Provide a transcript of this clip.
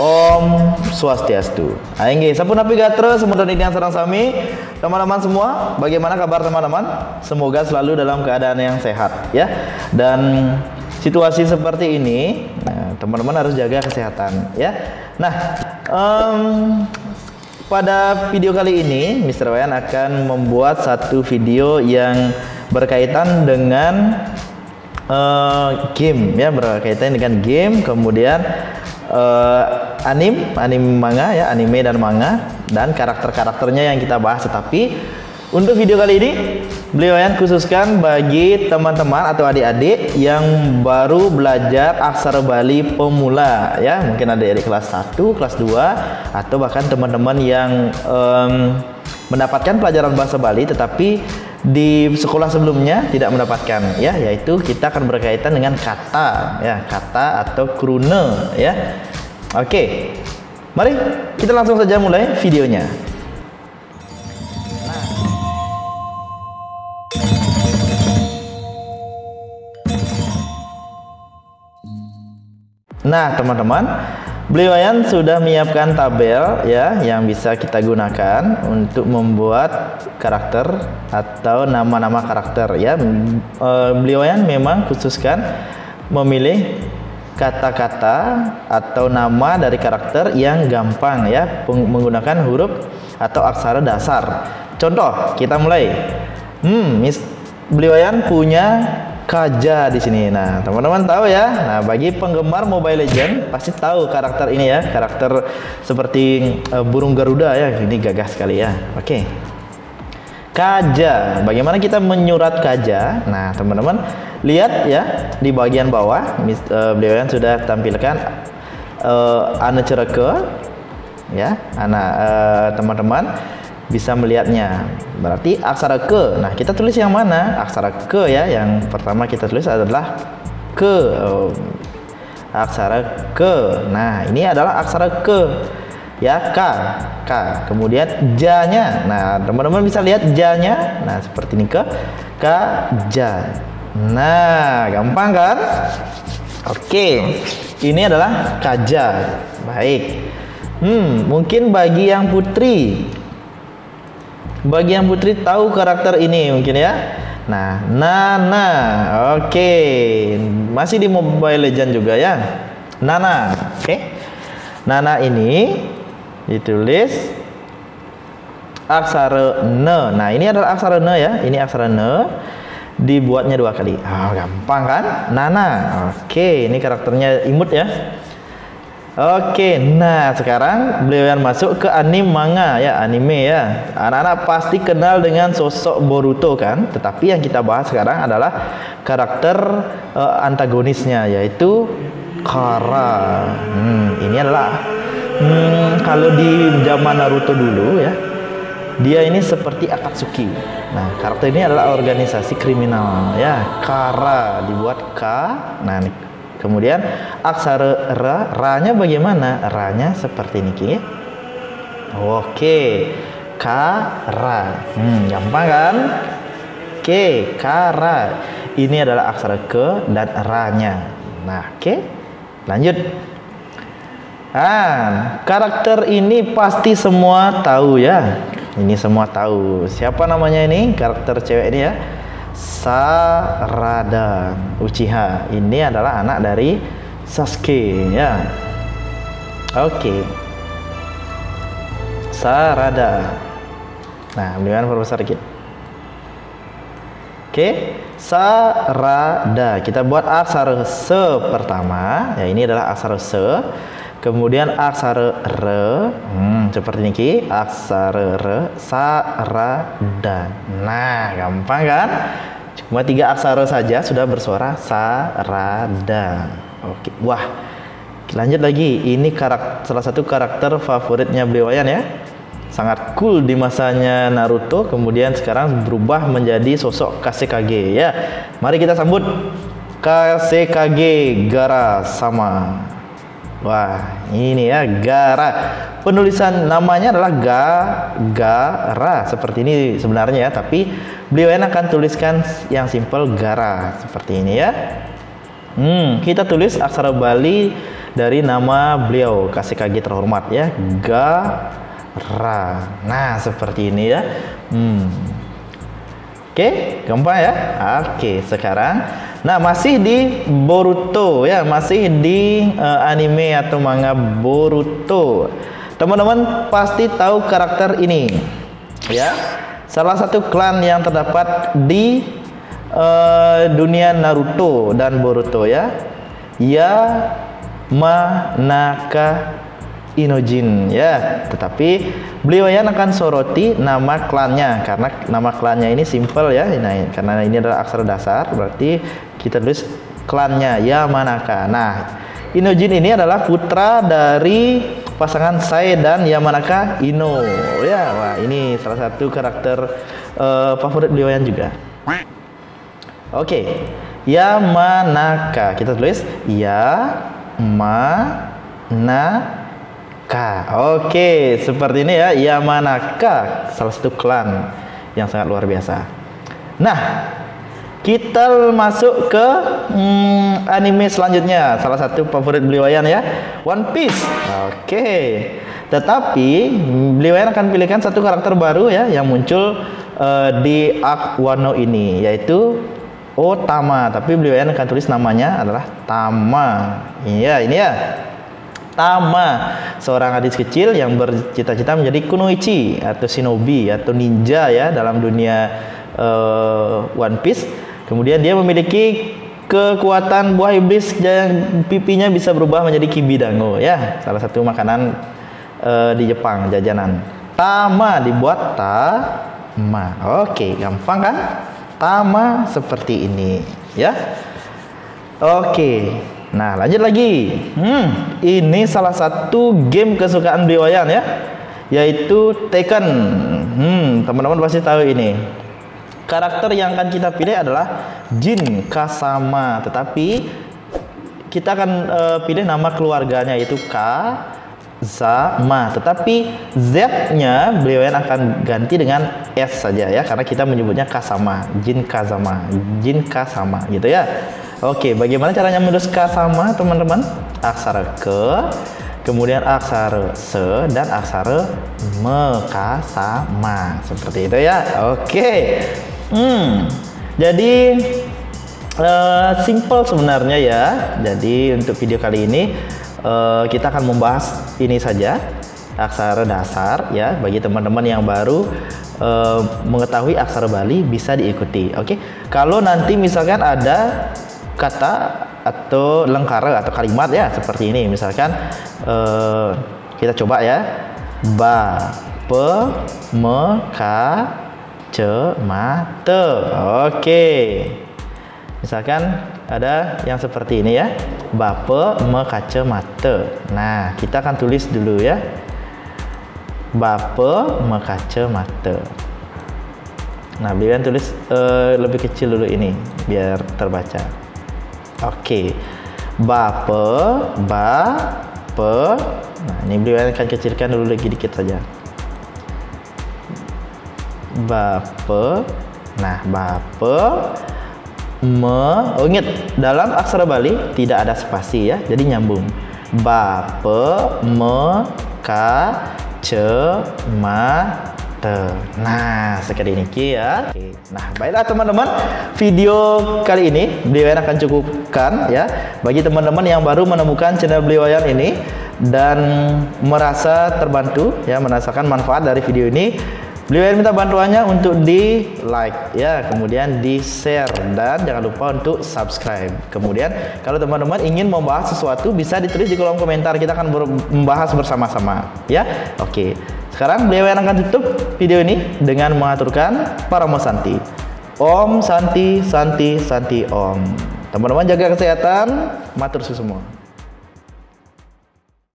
Om Swastiastu. Aingge, sampun api gatra semua ini yang serang sami. Teman-teman semua, bagaimana kabar teman-teman? Semoga selalu dalam keadaan yang sehat ya. Dan situasi seperti ini, nah, teman-teman harus jaga kesehatan ya. Nah, um, pada video kali ini, Mr. Wayan akan membuat satu video yang berkaitan dengan uh, game ya, berkaitan dengan game, kemudian uh, anim, anim manga ya, anime dan manga dan karakter-karakternya yang kita bahas. Tetapi untuk video kali ini beliau yang khususkan bagi teman-teman atau adik-adik yang baru belajar aksara Bali pemula ya, mungkin ada dari kelas 1, kelas 2 atau bahkan teman-teman yang um, mendapatkan pelajaran bahasa Bali tetapi di sekolah sebelumnya tidak mendapatkan ya. Yaitu kita akan berkaitan dengan kata ya. Kata atau krune ya oke mari kita langsung saja mulai videonya Nah, teman-teman, beliau yang sudah menyiapkan tabel ya yang bisa kita gunakan untuk membuat karakter atau nama-nama karakter ya. E, beliau yang memang khususkan memilih kata-kata atau nama dari karakter yang gampang ya menggunakan huruf atau aksara dasar. Contoh, kita mulai. Hmm, beliau yang punya Kaja di sini. Nah, teman-teman tahu ya. Nah, bagi penggemar Mobile Legend pasti tahu karakter ini ya, karakter seperti uh, burung Garuda ya. Ini gagah sekali ya. Oke. Okay. Kaja. Bagaimana kita menyurat kaja? Nah, teman-teman lihat ya di bagian bawah uh, beliau yang sudah tampilkan uh, ana cereke ya, anak uh, teman-teman bisa melihatnya. Berarti aksara ke. Nah, kita tulis yang mana? Aksara ke ya. Yang pertama kita tulis adalah ke. Oh, aksara ke. Nah, ini adalah aksara ke. Ya, k. K. Kemudian ja-nya. Nah, teman-teman bisa lihat ja-nya. Nah, seperti ini ke. K, ja. Nah, gampang kan? Oke. Ini adalah kaja. Baik. Hmm, mungkin bagi yang putri bagi yang putri tahu karakter ini mungkin ya. Nah, Nana. Oke. Masih di Mobile Legend juga ya. Nana. Oke. Nana ini ditulis aksara ne. Nah, ini adalah aksara ne ya. Ini aksara ne dibuatnya dua kali. Ah, gampang kan? Nana. Oke, ini karakternya imut ya. Oke, nah sekarang beliau yang masuk ke anime manga ya, anime ya. Anak-anak pasti kenal dengan sosok Boruto kan? Tetapi yang kita bahas sekarang adalah karakter uh, antagonisnya yaitu Kara. Hmm, ini adalah hmm, kalau di zaman Naruto dulu ya, dia ini seperti Akatsuki. Nah, karakter ini adalah organisasi kriminal ya. Kara dibuat K. Nah, ini Kemudian aksara ra, ra-nya bagaimana? Ra-nya seperti ini, Ki. Oke. Kara. Hmm, gampang kan? Oke, kara. Ini adalah aksara ke dan ra-nya. Nah, oke. Lanjut. Ah, karakter ini pasti semua tahu ya. Ini semua tahu. Siapa namanya ini? Karakter cewek ini ya. Sarada Uchiha. Ini adalah anak dari Sasuke ya. Oke. Okay. Sarada. Nah, bagaimana perbesar dikit? Oke, okay. Sarada. Kita buat aksara se pertama. Ya, ini adalah aksara se. Kemudian aksara re, hmm, seperti ini aksara re, sa, ra, da. Nah, gampang kan? Cuma tiga aksara saja sudah bersuara sa, ra, da. Oke, wah. Lanjut lagi, ini karakter salah satu karakter favoritnya beliau ya. Sangat cool di masanya Naruto, kemudian sekarang berubah menjadi sosok Kage ya. Mari kita sambut Kage Gara sama. Wah, ini ya Gara. Penulisan namanya adalah Ga Gara seperti ini sebenarnya ya, tapi beliau akan tuliskan yang simple Gara seperti ini ya. Hmm, kita tulis aksara Bali dari nama beliau kasih kaki terhormat ya Gara nah seperti ini ya hmm. oke gampang ya oke sekarang nah masih di Boruto ya masih di uh, anime atau manga Boruto. Teman-teman pasti tahu karakter ini ya. Salah satu klan yang terdapat di uh, dunia Naruto dan Boruto ya. Ya Manaka Inojin ya. Tetapi beliau yang akan soroti nama klannya karena nama klannya ini simple ya. Nah, karena ini adalah aksara dasar berarti kita tulis klannya Yamanaka nah Inojin ini adalah putra dari pasangan Sai dan Yamanaka Ino. Ya wah ini salah satu karakter uh, favorit beliau yang juga. Oke okay. Yamanaka kita tulis ya Yamanaka oke seperti ini ya Yamanaka salah satu klan yang sangat luar biasa. Nah kita masuk ke hmm, anime selanjutnya salah satu favorit beliau ya One Piece oke tetapi beliau akan pilihkan satu karakter baru ya yang muncul uh, di arc Wano ini yaitu Oh Tama, tapi beliau yang akan tulis namanya adalah Tama. Iya, ini ya. Tama, seorang gadis kecil yang bercita-cita menjadi kunoichi atau shinobi atau ninja ya dalam dunia uh, One Piece. Kemudian dia memiliki kekuatan buah iblis yang pipinya bisa berubah menjadi kibidango ya, salah satu makanan uh, di Jepang jajanan. Tama dibuat ta-ma. Oke, gampang kan? pertama seperti ini ya oke nah lanjut lagi hmm, ini salah satu game kesukaan Biwayan ya yaitu Tekken hmm, teman-teman pasti tahu ini karakter yang akan kita pilih adalah Jin Kasama tetapi kita akan uh, pilih nama keluarganya yaitu K Zama. Tetapi Z-nya beliau akan ganti dengan S saja ya karena kita menyebutnya Kasama, Jin Kazama, Jin Kasama gitu ya. Oke, bagaimana caranya menulis Kasama teman-teman? Aksara ke, kemudian aksara se dan aksara mekasama seperti itu ya. Oke. Hmm. Jadi uh, simple sebenarnya ya. Jadi untuk video kali ini uh, kita akan membahas ini saja aksara dasar ya bagi teman-teman yang baru uh, mengetahui aksara Bali bisa diikuti. Oke. Okay? Kalau nanti misalkan ada kata atau lengkara atau kalimat ya seperti ini misalkan uh, kita coba ya ba pe me ka ce ma te. Oke. Misalkan ada yang seperti ini ya. Bape mekaca mata. Nah, kita akan tulis dulu ya. Bape mekaca mata. Nah, beliau tulis uh, lebih kecil dulu ini biar terbaca. Oke. Bape, ba, pe. Nah, ini beliau akan kecilkan dulu lagi dikit saja. Bape. Nah, bape. Me. Oh ingat dalam aksara Bali tidak ada spasi ya jadi nyambung. Bape me ka ce ma nah sekali ini ya. Nah baiklah teman-teman video kali ini beliau akan cukupkan ya. Bagi teman-teman yang baru menemukan channel beliau ini dan merasa terbantu ya merasakan manfaat dari video ini Beliau minta bantuannya untuk di like ya, kemudian di share dan jangan lupa untuk subscribe. Kemudian kalau teman-teman ingin membahas sesuatu bisa ditulis di kolom komentar. Kita akan membahas bersama-sama ya. Oke. Sekarang beliau akan tutup video ini dengan mengaturkan para Santi. Om Santi Santi Santi Om. Teman-teman jaga kesehatan, matur semua.